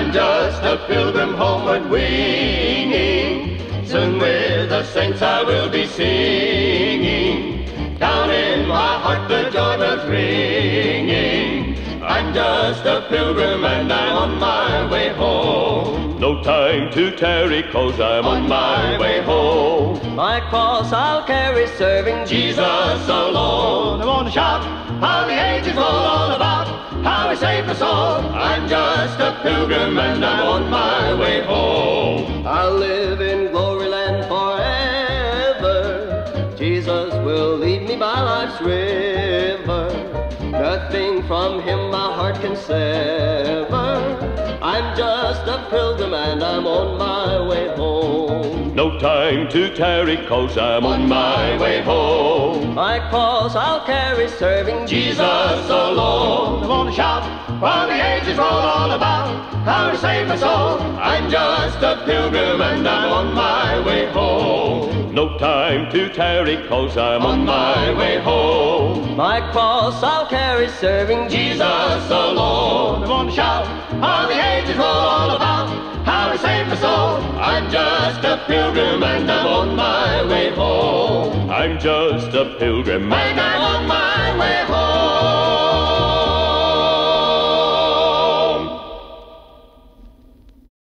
I'm just a pilgrim homeward winging. Soon with the saints I will be singing. Down in my heart the joy bells ringing. I'm just a pilgrim and I'm on my way home. No time to tarry, cause I'm on, my way home. My cross I'll carry, serving Jesus alone. I want to shout how the ages roll all about, how he saved us all. A pilgrim and I'm on my way home. I'll live in glory land forever. Jesus will lead me by life's river. Nothing from him my heart can sever. I'm just a pilgrim and I'm on my way home. No time to tarry, cause I'm on my way home. My cross I'll carry, serving Jesus alone. I want to shout while the ages roll all about, how to save my soul. I'm just a pilgrim and I'm on my way home. No time to tarry, cause I'm on my way home. My cross I'll carry, serving Jesus alone. I want to shout how the ages roll all about, how to save my soul. I'm just a pilgrim and I'm on my way home. I'm just a pilgrim And I'm on my way home.